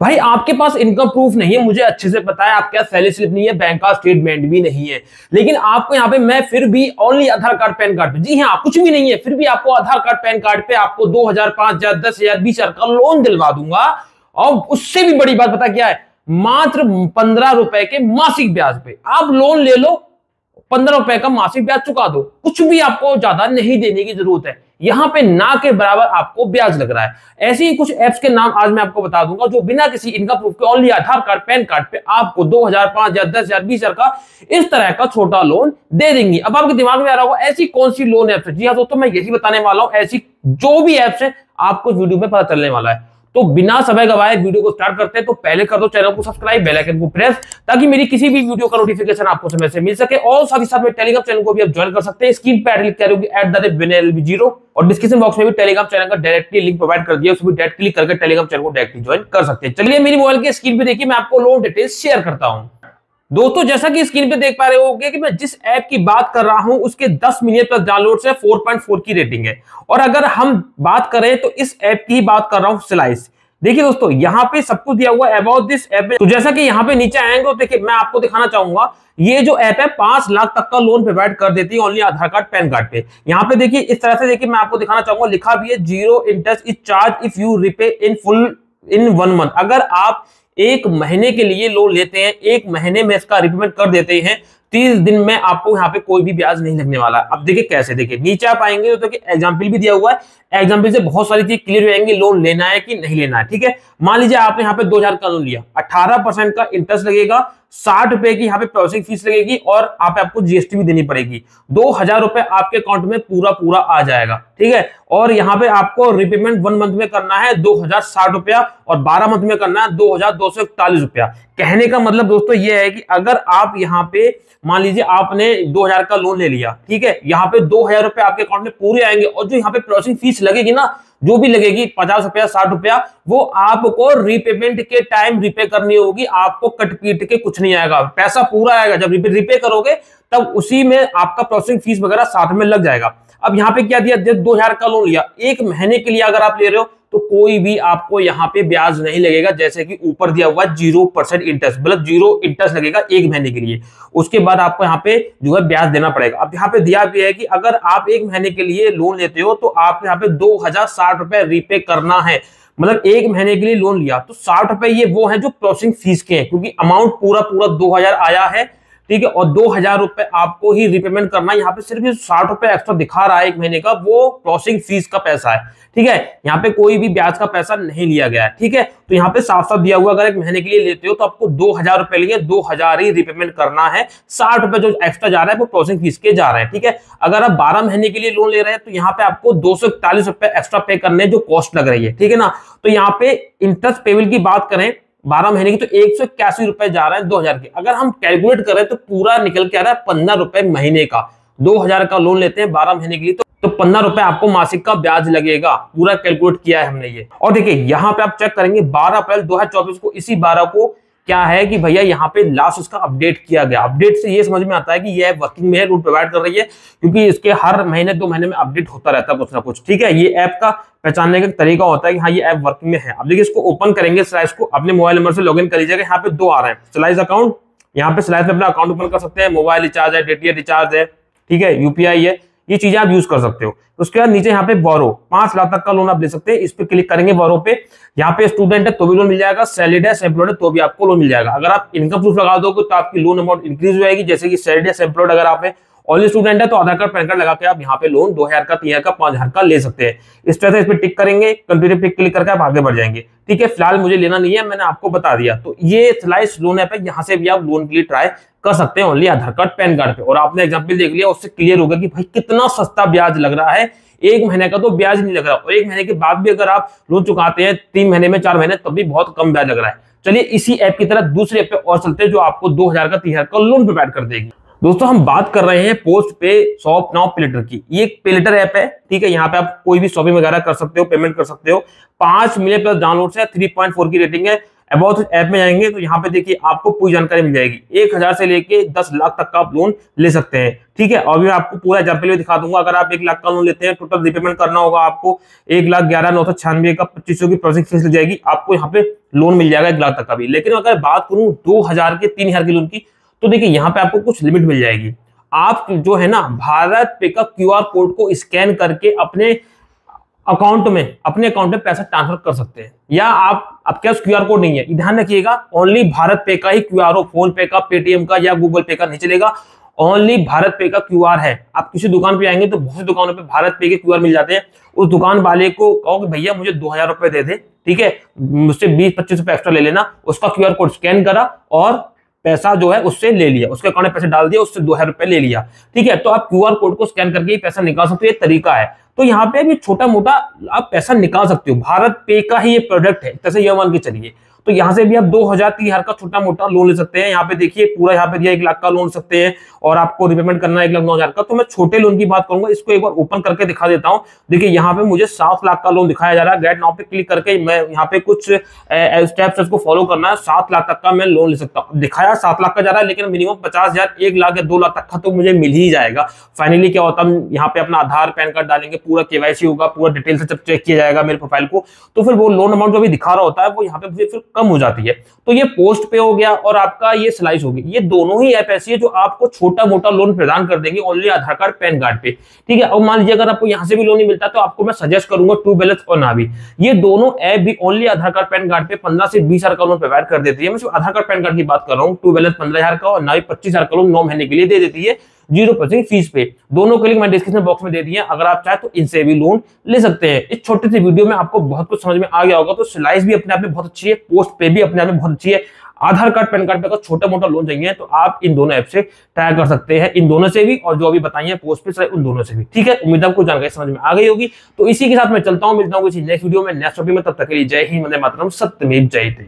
भाई, आपके पास income proof नहीं है, मुझे अच्छे से पता है, आपके पास सैलरी स्लिप नहीं है बैंक का स्टेटमेंट भी नहीं है। लेकिन आपको यहाँ पे मैं फिर भी only Aadhaar card, PAN card पे। जी हाँ कुछ भी नहीं है, फिर भी आपको आधार कार्ड, पैन कार्ड पे आपको दो हज़ार, पाँच हज़ार, दस हज़ार, बीस हज़ार का लोन दिलवा दूँगा। और उससे भी बड़ी बात पता क्या है? मात्र पंद्रह रुपए के मासिक ब्याज पे। आप लोन ले लो पंद्रह रुपए का मासिक ब्याज चुका दो। कुछ भी आपको ज़्यादा नहीं देने की ज़रूरत है। यहाँ पे ना के बराबर आपको ब्याज लग रहा है। ऐसे ही कुछ एप्स के नाम आज मैं आपको बता दूँगा, जो बिना किसी इनकम प्रूफ के only Aadhaar card PAN card पे आपको दो हज़ार, पाँच हज़ार, दस हज़ार, बीस हज़ार का इस तरह का छोटा लोन दे देंगी। अब आपके दिमाग में आ रहा होगा, ऐसी कौन सी लोन एप्स है? जी हाँ दोस्तों, मैं यही बताने वाला हूँ, ऐसी जो भी एप्स है, आपको वीडियो में पता चलने वाला है। तो बिना समय गवाए वीडियो को स्टार्ट करते हैं तो पहले कर दो चैनल को सब्सक्राइब बेल आइकन को प्रेस ताकि मेरी किसी भी वीडियो का नोटिफिकेशन आपको समय से मिल सके। और साथ ही साथ में टेलीग्राम चैनल को भी आप ज्वाइन कर सकते हैं। स्क्रीन पर क्लिक करोगे एट द रेट ज़ीरो और डिस्क्रिप्शन बॉक्स में भी टेलीग्राम चैनल का डायरेक्टली लिंक प्रोवाइड कर दिया उसमें डायरेक्ट क्लिक करके टेलीग्राम चैनल को डायरेक्टली ज्वाइन कर सकते हैं। चलिए मेरी मोबाइल की स्क्रीन पर देखिए, मैं आपको लोन डिटेल्स शेयर करता हूँ। दोस्तों, जैसा कि स्क्रीन पे देख पा रहे होगे कि मैं जिस ऐप की बात कर रहा हूँ, उसके 10 मिलियन प्लस डाउनलोड से 4.4 की रेटिंग है। और अगर हम बात करें तो इस ऐप की बात कर रहा हूँ सिलाइस देखिए दोस्तों, यहाँ पे सब कुछ दिया हुआ है अबाउट दिस ऐप तो जैसा कि यहाँ पे नीचे आएँगे तो देखिए, मैं आपको दिखाना चाहूँगा, ये जो ऐप है, पाँच लाख तक का लोन प्रोवाइड कर देती है only Aadhaar card PAN card पे। यहाँ पे देखिए, इस तरह से देखिए, मैं आपको दिखाना चाहूँगा, लिखा भी है zero interest is charge if you repay in full in one month अगर आप एक महीने के लिए लोन लेते हैं, एक महीने में इसका रिपेमेंट कर देते हैं। तीस दिन में आपको यहाँ पे कोई भी ब्याज नहीं लगने वाला। अब देखिए कैसे, देखिए, नीचे आप आएँगे तो एग्ज़ाम्पल भी दिया हुआ है। एग्ज़ाम्पल से बहुत सारी चीज़ क्लियर हो जाएँगे लोन लेना है कि नहीं लेना है, ठीक है? मान लीजिए आपने यहाँ पे दो हज़ार का लोन लिया, अठारह परसेंट का इंटरेस्ट लगेगा, साठ रुपए की यहाँ पे प्रोसेसिंग फ़ीस लगेगी और आप आपको जीएसटी भी देनी पड़ेगी। दो हज़ार रुपए आपके अकाउंट में पूरा पूरा आ जाएगा, ठीक है? और यहाँ पे आपको रिपेमेंट वन मंथ में करना है दो हज़ार साठ रुपया और बारह मंथ में करना है दो हज़ार दो सौ इकतालीस रुपया। कहने का मतलब दोस्तों ये है कि अगर आप यहाँ पे, मान लीजिए आपने दो हज़ार का लोन ले लिया, ठीक है? यहाँ पे दो हज़ार रुपए आपके अकाउंट में पूरे आएँगे और जो यहाँ पे प्रोसेसिंग फ़ीस लगेगी ना, जो भी लगेगी, पचास रुपया, साठ रुपया, वो आपको रीपेमेंट के टाइम रिपे करनी होगी, आपको कट पीट के कुछ नहीं आएगा। पैसा पूरा आएगा, जब रिपे रिपे करोगे, तब उसी में आपका प्रोसेसिंग फ़ीस वगैरह साथ में लग जाएगा। अब यहाँ पे क्या दिया, दो हज़ार का लोन लिया, एक महीने के लिए अगर आप ले रहे हो तो कोई भी आपको यहाँ पे ब्याज नहीं लगेगा, जैसे कि ऊपर दिया हुआ ज़ीरो परसेंट इंटरेस्ट मतलब ज़ीरो इंटरेस्ट लगेगा एक महीने के लिए। उसके बाद आपको यहाँ पे जो है ब्याज देना पड़ेगा। अब यहाँ पे दिया भी है कि अगर आप एक महीने के लिए लोन लेते हो तो आप यहाँ पे दो हज़ार साठ रुपए रीपे करना है। मतलब एक महीने के लिए लोन लिया तो साठ रुपए ये वो है जो प्रोसेसिंग फ़ीस के हैं, क्योंकि अमाउंट पूरा पूरा दो हज़ार आया है ठीक है, और दो हज़ार रुपए आपको ही रिपेमेंट करना यहाँ पे सिर्फ़ साठ रुपए एक्स्ट्रा दिखा रहा है एक महीने का, वो प्रोसेसिंग फ़ीस का पैसा है। ठीक है, यहाँ पे कोई भी ब्याज का पैसा नहीं लिया गया है। ठीक है तो यहाँ पे साफ़ साफ़ दिया हुआ अगर एक महीने के लिए लेते हो तो आपको दो हज़ार रुपए लिए दो हज़ार ही रिपेमेंट करना है। साठ रुपए जो एक्स्ट्रा जा रहा है, वो प्रोसेसिंग फ़ीस के जा रहे हैं। ठीक है, अगर आप बारह महीने के लिए लोन ले रहे हैं तो यहाँ पे आपको दो सौ इकतालीस रुपए एक्स्ट्रा पे करने जो कॉस्ट लग रही है। ठीक है ना तो यहाँ पे इंटरेस्ट पेबल की बात करें बारह महीने की तो एक सौ इक्यासी रुपए जा रहा है दो हज़ार के। अगर हम कैलकुलेट करें तो पूरा निकल के आ रहा है पंद्रह रुपए महीने का। दो हज़ार का लोन लेते हैं बारह महीने के लिए तो तो पंद्रह रुपए आपको मासिक का ब्याज लगेगा। पूरा कैलकुलेट किया है हमने ये। और देखिए, यहाँ पे आप चेक करेंगे 12 अप्रैल 2024 को इसी 12 को क्या है कि भैया यहाँ पे लास्ट उसका अपडेट किया गया। अपडेट से ये समझ में आता है कि ये वर्किंग में है रूट प्रोवाइड कर रही है, क्योंकि इसके हर महीने, दो महीने में अपडेट होता रहता है कुछ ना कुछ। ठीक है, ये ऐप का पहचानने का तरीका होता है कि हाँ ये ऐप वर्किंग में है। अब देखिए, इसको ओपन करेंगे स्लाइस को अपने मोबाइल नंबर से लॉग इन कर लीजिएगा। यहाँ पे दो आ रहे हैं। स्लाइस अकाउंट यहाँ पे स्लाइस में अपना अकाउंट ओपन कर सकते हैं। मोबाइल रिचार्ज है डेटिया रिचार्ज है, ठीक है? यूपीआई है। ये चीज़ें आप यूज़ कर सकते हो। उसके बाद नीचे यहाँ पे बोरो पाँच लाख तक का लोन आप ले सकते हैं। इस पे क्लिक करेंगे बोरो पे। यहाँ पे स्टूडेंट है तो भी लोन मिल जाएगा। सैलरीड है एम्प्लॉयड है तो भी आपको लोन मिल जाएगा। अगर आप इनकम प्रूफ लगा दोगे तो आपकी लोन अमाउंट इंक्रीज हो जाएगी। जैसे कि सैलरीड है एम्प्लॉयड अगर आप ऑनली स्टूडेंट है तो आधार कार्ड, पैन कार्ड लगा के आप यहाँ पे लोन दो हज़ार का, तीन हज़ार का, पाँच हज़ार का ले सकते हैं। इस तरह से इस पर टिक करेंगे कंप्यूटर पे क्लिक करके आप आगे बढ़ जाएँगे। ठीक है, फ़िलहाल मुझे लेना नहीं है, मैंने आपको बता दिया। तो ये स्लाइस लोन ऐप है, यहाँ से भी आप लोन के लिए ट्राई कर सकते हैं only Aadhaar card, PAN card पे। और आपने एग्ज़ाम्पल देख लिया, उससे क्लियर होगा कि भाई कितना सस्ता ब्याज लग रहा है। एक महीने का तो ब्याज नहीं लग रहा। और एक महीने के बाद भी अगर आप लोन चुकाते हैं, तीन महीने में, चार महीने, तब भी बहुत कम ब्याज लग रहा है। चलिए, इसी ऐप की तरह दूसरे ऐप पे और चलते हैं, जो आपको दो हज़ार का, तीन हज़ार का लोन प्रोवाइड कर देगी। दोस्तों, हम बात कर रहे हैं पोस्ट पे शॉप नाउ प्लेटर की। ये एक प्लेटर ऐप है, ठीक है? यहाँ पे आप कोई भी शॉपिंग वगैरह कर सकते हो पेमेंट कर सकते हो। पाँच मिलियन प्लस डाउनलोड है थ्री पॉइंट फोर की रेटिंग है। अबाउट ऐप में जाएँगे तो यहाँ पे देखिए आपको पूरी जानकारी मिल जाएगी। एक हज़ार से लेके दस लाख तक का आप लोन ले सकते हैं, ठीक है? और मैं आपको पूरा एग्ज़ाम्पल भी दिखा दूँगा। अगर आप एक लाख का लोन लेते हैं टोटल रिपेमेंट करना होगा आपको, एक लाख ग्यारह, नौ सौ छियानवे का पच्चीस की प्रोसेसिंग फ़ीस लग जाएगी। आपको यहाँ पे लोन मिल जाएगा एक लाख तक का भी। लेकिन अगर बात करूँ दो हज़ार के, तीन हज़ार की लोन की तो देखिए, यहाँ पे आपको कुछ लिमिट मिल जाएगी। आप जो है ना, भारत पे का क्यूआर कोड को स्कैन करके अपने अकाउंट में, अपने अकाउंट में पैसा ट्रांसफ़र कर सकते हैं। या आप आपके पास क्यूआर कोड नहीं है? ध्यान रखिएगा ओनली भारत पे का ही क्यूआर फ़ोन पे का पेटीएम का या गूगल पे का नहीं चलेगा। ओनली भारत पे का क्यूआर है। आप किसी दुकान पे आएँगे तो बहुत सी दुकानों पे भारत पे के क्यूआर मिल जाते हैं। उस दुकान वाले को कहो कि भैया, मुझे दो हज़ार रुपए दे दे, ठीक है? मुझसे बीस, पच्चीस रुपए एक्स्ट्रा ले लेना। उसका क्यूआर कोड स्कैन करा और पैसा जो है उससे ले लिया। उसके अकाउंट में पैसे डाल दिया, उससे दो हज़ार रुपए ले लिया। ठीक है तो आप क्यूआर कोड को स्कैन करके ही पैसा निकाल सकते हो, ये तरीका है। तो यहाँ पे भी छोटा मोटा आप पैसा निकाल सकते हो। भारत पे का ही ये प्रोडक्ट है जैसे यह मान के चलिए। तो यहाँ से भी आप दो हज़ार तीन हज़ार का छोटा मोटा लोन ले सकते हैं। यहाँ पे देखिए, पूरा यहाँ पे दिया एक लाख का लोन सकते हैं और आपको रिपेमेंट करना है एक लाख नौ हज़ार का। तो मैं छोटे लोन की बात करूँगा, इसको एक बार ओपन करके दिखा देता हूँ। देखिए, यहाँ पे मुझे सात लाख का लोन दिखाया जा रहा है। गेट नाउ पे क्लिक करके मैं यहाँ पे कुछ स्टेप्स उसको फॉलो करना है। सात लाख तक का मैं लोन ले सकता हूँ। दिखाया सात लाख का जा रहा है, लेकिन मिनिमम पचास हज़ार, एक लाख या दो लाख तक का तो मुझे मिल ही जाएगा। फाइनली क्या होता है यहाँ पे अपना आधार, पैन कार्ड डालेंगे, पूरा केवाईसी होगा, पूरा डिटेल से चेक किया जाएगा मेरे प्रोफ़ाइल को। तो फिर वो लोन अमाउंट जो भी दिखा रहा होता है, वो यहाँ पे फिर कम हो जाती है। तो ये पोस्ट पे हो गया और आपका ये स्लाइस होगी। ये दोनों ही ऐप ऐसी है जो आपको छोटा मोटा लोन प्रदान कर देंगे only Aadhaar card PAN card पे। ठीक है और मान लीजिए अगर आपको यहाँ से भी लोन नहीं मिलता तो आपको मैं सजेस्ट करूँगा टू बैलेंस और नावी ये दोनों ऐप भी only Aadhaar card PAN card पे पंद्रह से बीस का लोन प्रोवाइड कर देती है। मैं सिर्फ़ आधार कार्ड पैन कार्ड की बात कर रहा हूँ। टू बैलेंस पंद्रह का और नावी पच्चीस हज़ार का लोन नौ महीने के लिए दे देती है। ज़ीरो परसेंट फ़ीस पे। दोनों के लिंक मैं डिस्क्रिप्शन बॉक्स में दे दिए अगर आप चाहे तो इनसे भी लोन ले सकते हैं। इस छोटे से वीडियो में आपको बहुत कुछ समझ में आ गया होगा। तो सिलाइस भी अपने आप में बहुत अच्छी है। पोस्ट पे भी अपने आप में बहुत अच्छी है। आधार कार्ड, पैन कार्ड पे अगर छोटा मोटा लोन चाहिए तो आप इन दोनों ऐप से ट्राई कर सकते हैं। इन दोनों से भी और जो अभी बताइए पोस्ट पे उन दोनों से भी। ठीक है? उम्मीद आपको जानकारी समझ में आ गई होगी। तो इसी के साथ मैं चलता हूँ। मिलता हूँ किसी नेक्स्ट वीडियो में। नेक्स्ट टॉपिक में, तब तक के लिए जय हिंद, वंदे मातरम। सत्यमेव जयते